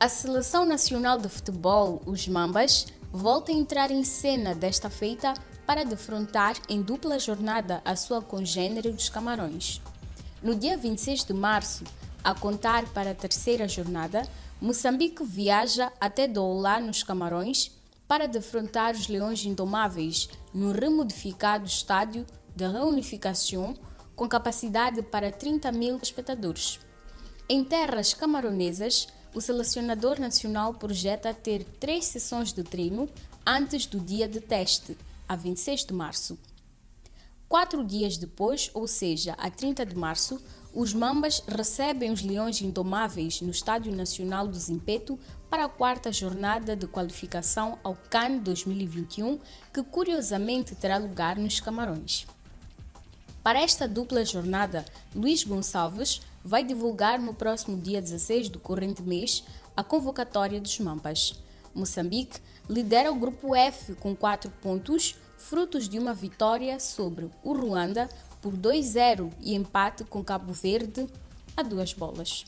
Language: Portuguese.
A Seleção Nacional de Futebol, os Mambas, volta a entrar em cena desta feita para defrontar em dupla jornada a sua congênere dos Camarões. No dia 26 de março, a contar para a terceira jornada, Moçambique viaja até Douala, nos Camarões, para defrontar os Leões Indomáveis no remodificado estádio de reunificação com capacidade para 30 mil espectadores. Em terras camaronesas, o selecionador nacional projeta ter três sessões de treino antes do dia de teste, a 26 de março. Quatro dias depois, ou seja, a 30 de março, os Mambas recebem os Leões Indomáveis no Estádio Nacional do Zimpeto para a quarta jornada de qualificação ao CAN 2021, que curiosamente terá lugar nos Camarões. Para esta dupla jornada, Luís Gonçalves vai divulgar no próximo dia 16 do corrente mês a convocatória dos Mampas. Moçambique lidera o grupo F com 4 pontos, frutos de uma vitória sobre o Ruanda por 2-0 e empate com Cabo Verde a duas bolas.